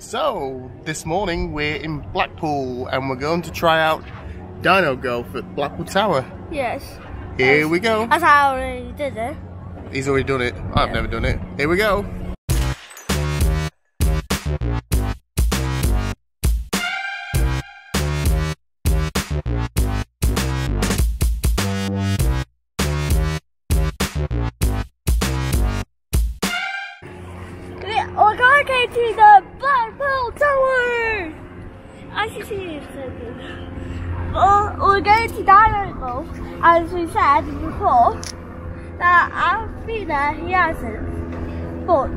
So, this morning we're in Blackpool and we're going to try out Dino Golf at Blackpool Tower. Yes. Here we go. That's how I already did it. He's already done it. I've Yeah. never done it. Here we go. Well, we're going to Dino Golf, as we said before. That I've been there, he hasn't. But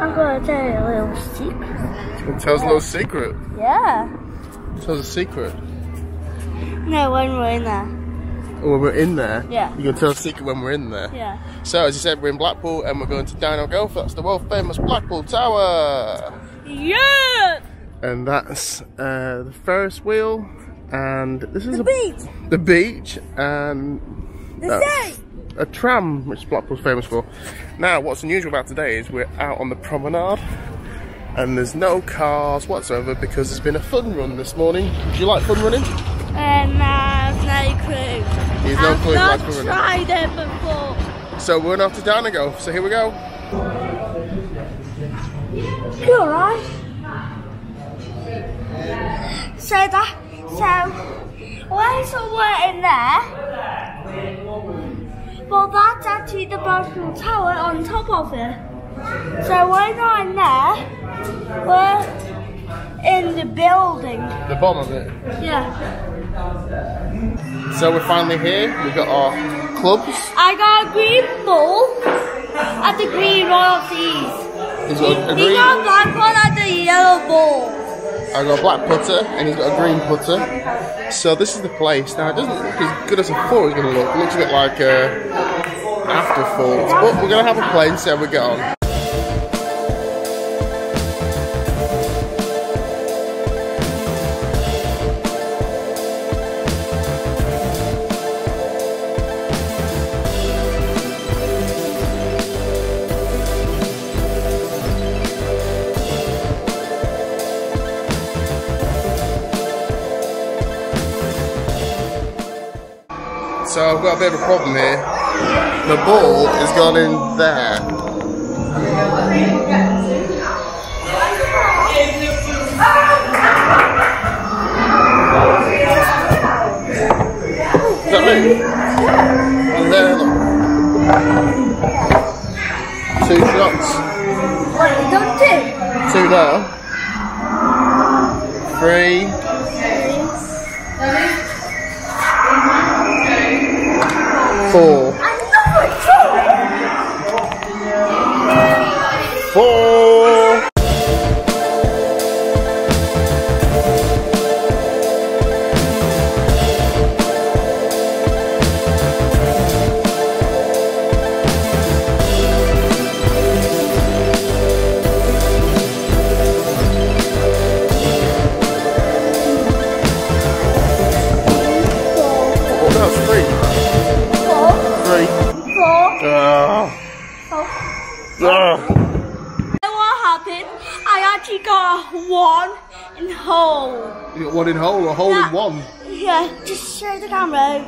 I'm going to tell you a little secret. Tell us a little secret. Yeah. Tell us a secret. No, when we're in there. Oh, when we're in there, Yeah. you're to tell us a secret when we're in there. Yeah. So, as you said, we're in Blackpool and we're going to Dino Golf. That's the world famous Blackpool Tower. And that's uh, the Ferris wheel. And this is The a, beach! the beach. And The a tram, which Blackpool's famous for. Now, what's unusual about today is we're out on the promenade. And there's no cars whatsoever because there's been a fun run this morning. Do you like fun running? And I've no clue. He's no I've clue not like tried it before. So we're off to Dino Golf. So here we go. You alright? So that, so, why where's somewhere in there? Well, that's actually the Blackpool Tower on top of it. So we're not in there. We're in the building. The bottom of it. Yeah. So we're finally here. We've got our clubs. I got a green ball and the green one of these. He's got a green. got a black one and the yellow ball. I got a black putter and he's got a green putter. So this is the place. Now it doesn't look as good as I thought it was going to look. It looks a bit like uh, afterthoughts. But we're going to have a play and see how we get on. So I've got a bit of a problem here. The ball has gone in there. Is that me? And there, look. Two shots. Done two? Two now. Three. Marco. Hole. You got one in hole or hole in one? Yeah, just show the camera.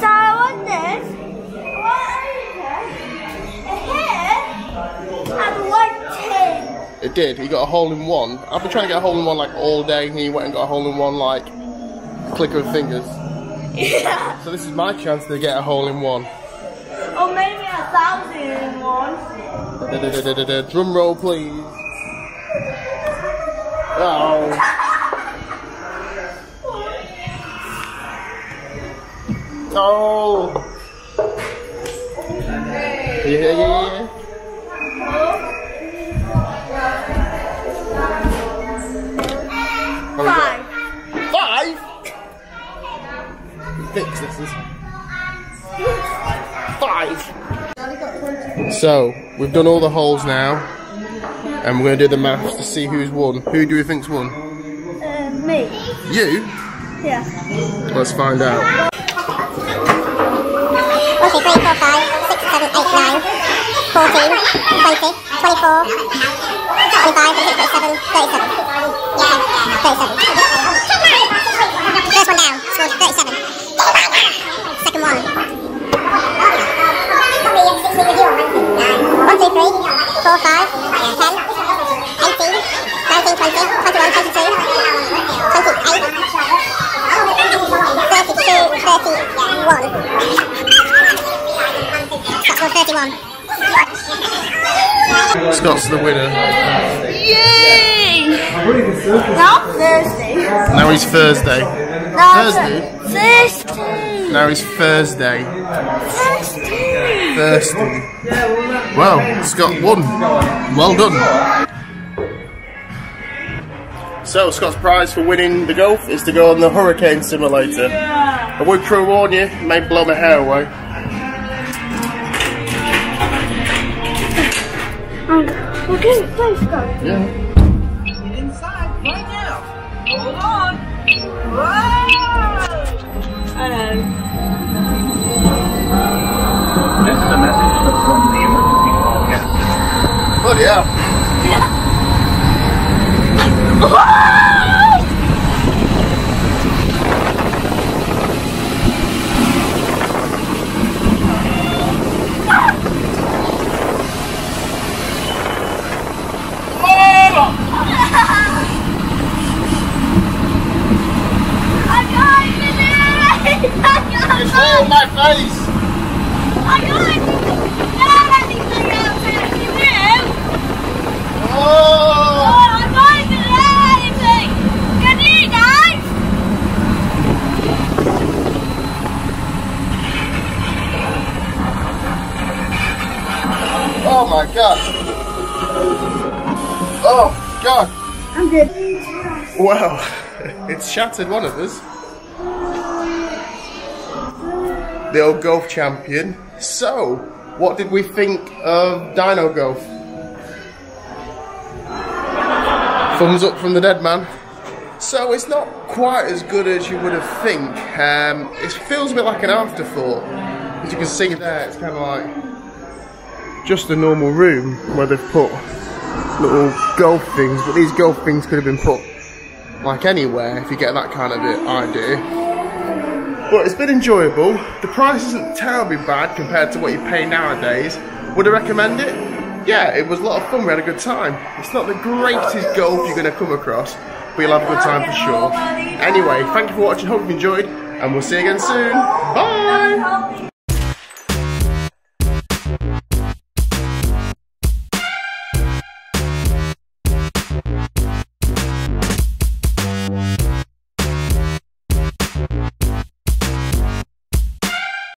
So I. One over here. And one tin. It did. He got a hole in one. I've been trying to get a hole in one like all day, and he went and got a hole in one like click of fingers. Yeah. So this is my chance to get a hole in one. Or maybe a thousand in one. Drum roll, please. Oh. Oh. Yeah, yeah, yeah. Five. Five? Fix this is. Five. So, we've done all the holes now. And we're going to do the maths to see who's won. Who do we think's won? Uh, me. You? Yeah. Let's find out. Okay, 3, 4, 5, 6, 7, 8, 9, 14, 20, 24, 25, 37, 37. Yeah, 37. First one down, scored 37. Second one. 1, 2, 3, 4, 5, 31. Scott's the winner. Yay! Now Thursday. Now he's Thursday. Thursday. Thursday. Now he's Thursday. Thursday. Thursday. Well, Scott won. Well done. So, Scott's prize for winning the golf is to go on the Hurricane Simulator. I would pre-warn you, it may blow my hair away. Okay, guys. Yeah. Get inside right now. Hold on. Whoa! Oh, Can you oh. guys? Oh my god! Oh god! I'm good. Well, it's shattered one of us. The old golf champion. So, what did we think of Dino Golf? Thumbs up from the dead man. So it's not quite as good as you would have think. Um, it feels a bit like an afterthought. As you can see there, it's kind of like just a normal room where they've put little golf things, but these golf things could have been put like anywhere if you get that kind of idea. But it's been enjoyable. The price isn't terribly bad compared to what you pay nowadays. Would I recommend it? Yeah, it was a lot of fun. We had a good time. It's not the greatest golf you're going to come across, but you'll have a good time for sure. Anyway, thank you for watching. Hope you enjoyed, and we'll see you again soon. Bye.